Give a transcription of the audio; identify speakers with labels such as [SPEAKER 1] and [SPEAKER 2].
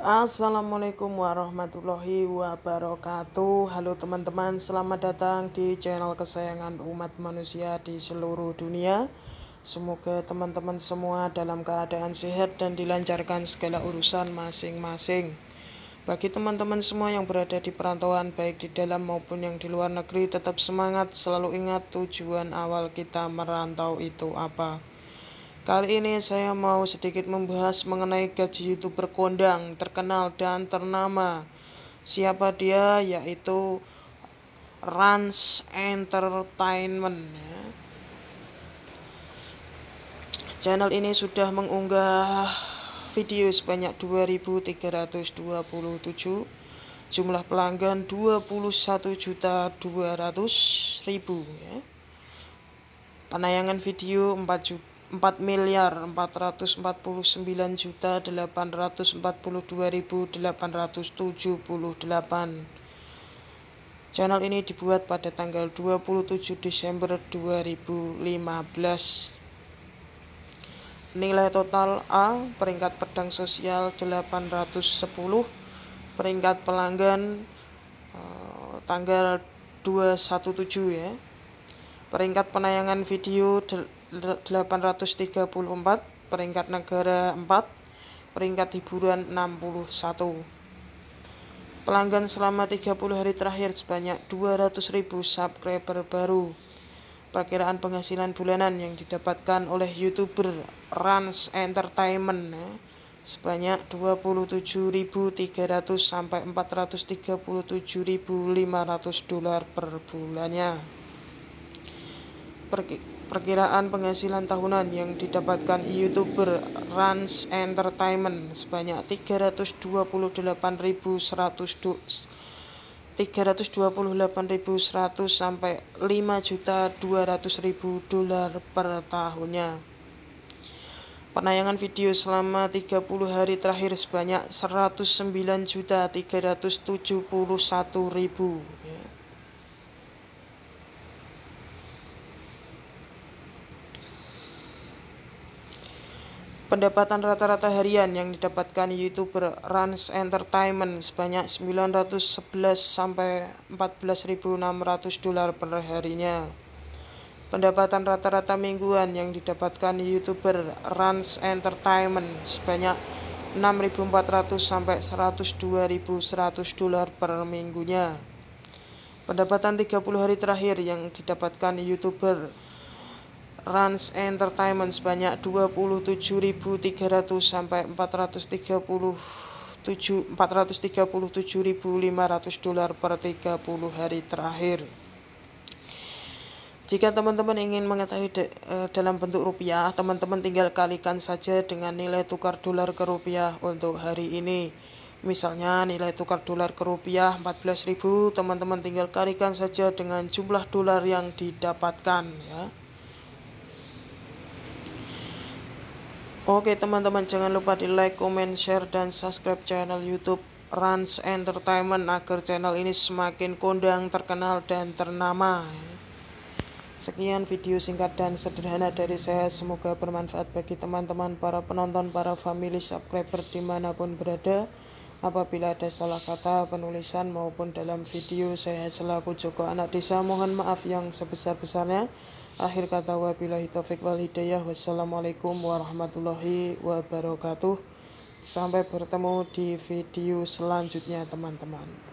[SPEAKER 1] Assalamualaikum warahmatullahi wabarakatuh. Halo teman-teman selamat datang di channel kesayangan umat manusia di seluruh dunia. Semoga teman-teman semua dalam keadaan sehat dan dilancarkan segala urusan masing-masing. Bagi teman-teman semua yang berada di perantauan baik di dalam maupun yang di luar negeri Tetap semangat. Selalu ingat tujuan awal kita merantau itu apa Kali ini saya mau sedikit membahas mengenai gaji youtuber kondang terkenal dan ternama. Siapa dia? Yaitu Rans Entertainment. Ya. Channel ini sudah mengunggah video sebanyak 2327 jumlah pelanggan 21 juta 200 ribu ya. penayangan video 4 juta 4 miliar 449 juta 842 ribu 878 Channel ini dibuat pada tanggal 27 Desember 2015 Nilai total A peringkat pedang sosial 810 Peringkat pelanggan uh, tanggal 217 ya Peringkat penayangan video 834 peringkat negara 4 peringkat hiburan 61 pelanggan selama 30 hari terakhir sebanyak 200.000 subscriber baru. Perkiraan penghasilan bulanan yang didapatkan oleh youtuber Rans Entertainment ya, sebanyak 27.300 sampai 437.500 dolar per bulannya perkiraan penghasilan tahunan yang didapatkan youtuber Rans Entertainment sebanyak 328.100 328.100 sampai 5.200.000 dolar per tahunnya. Penayangan video selama 30 hari terakhir sebanyak 109.371.000 Pendapatan rata-rata harian yang didapatkan YouTuber Rans Entertainment sebanyak 911 sampai 14.600 dolar per harinya. Pendapatan rata-rata mingguan yang didapatkan YouTuber Rans Entertainment sebanyak 6.400 sampai 102.100 dolar per minggunya. Pendapatan 30 hari terakhir yang didapatkan YouTuber Rans Entertainment sebanyak 27.300 sampai 437 437.500 dolar per 30 hari terakhir. Jika teman-teman ingin mengetahui de, e, dalam bentuk rupiah, teman-teman tinggal kalikan saja dengan nilai tukar dolar ke rupiah untuk hari ini. Misalnya nilai tukar dolar ke rupiah 14.000, teman-teman tinggal kalikan saja dengan jumlah dolar yang didapatkan ya. Oke teman-teman jangan lupa di like, comment, share, dan subscribe channel youtube Rans Entertainment agar channel ini semakin kondang, terkenal, dan ternama Sekian video singkat dan sederhana dari saya. Semoga bermanfaat bagi teman-teman para penonton, para family subscriber di mana pun berada. Apabila ada salah kata, penulisan maupun dalam video saya selaku Joko Anak Desa mohon maaf yang sebesar-besarnya Akhir kata wabillahi taufik wal hidayah. Wassalamualaikum warahmatullahi wabarakatuh. Sampai bertemu di video selanjutnya teman-teman.